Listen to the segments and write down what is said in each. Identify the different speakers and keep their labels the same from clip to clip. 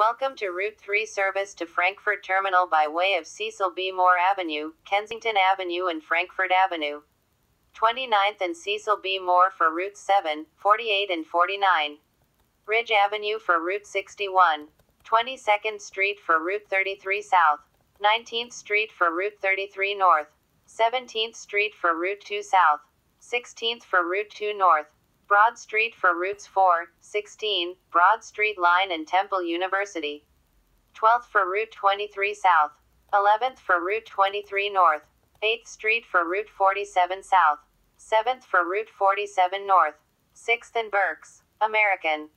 Speaker 1: Welcome to Route 3 service to Frankford Terminal by way of Cecil B. Moore Avenue, Kensington Avenue, and Frankford Avenue. 29th and Cecil B. Moore for Route 7, 48 and 49. Ridge Avenue for Route 61. 22nd Street for Route 33 South. 19th Street for Route 33 North. 17th Street for Route 2 South. 16th for Route 2 North. Broad Street for routes 4, 16, Broad Street Line and Temple University. 12th for Route 23 South. 11th for Route 23 North. 8th Street for Route 47 South. 7th for Route 47 North. 6th and Berks. American.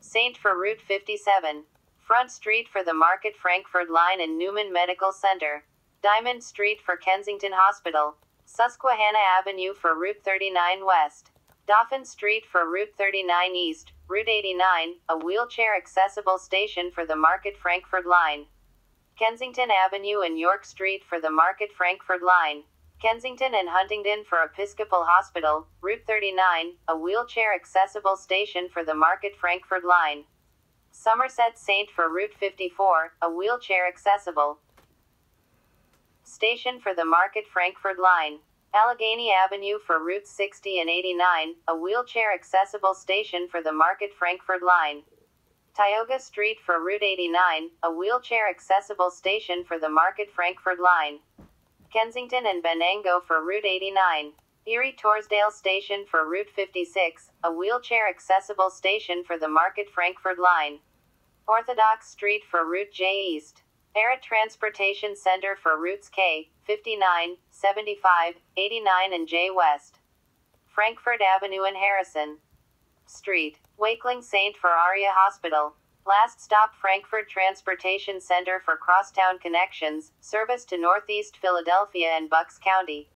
Speaker 1: Saint for Route 57. Front Street for the Market Frankford Line and Neumann Medical Center. Diamond Street for Kensington Hospital. Susquehanna Avenue for Route 39 West. Dauphin Street for Route 39 East, Route 89, a wheelchair accessible station for the Market Frankford Line. Kensington Avenue and York Street for the Market Frankford Line. Kensington and Huntingdon for Episcopal Hospital, Route 39, a wheelchair accessible station for the Market Frankford Line. Somerset Saint for Route 54, a wheelchair accessible station for the Market Frankford Line. Allegheny Avenue for Route 60 and 89, a wheelchair accessible station for the Market Frankford Line. Tioga Street for Route 89, a wheelchair accessible station for the Market Frankford Line. Kensington and Venango for Route 89. Erie Torresdale Station for Route 56, a wheelchair accessible station for the Market Frankford Line. Orthodox Street for Route J East. Barrett Transportation Center for routes K, 59, 75, 89 and J West. Frankford Avenue and Harrison Street. Wakeling St. for Aria Hospital. Last stop Frankford Transportation Center for crosstown connections, service to Northeast Philadelphia and Bucks County.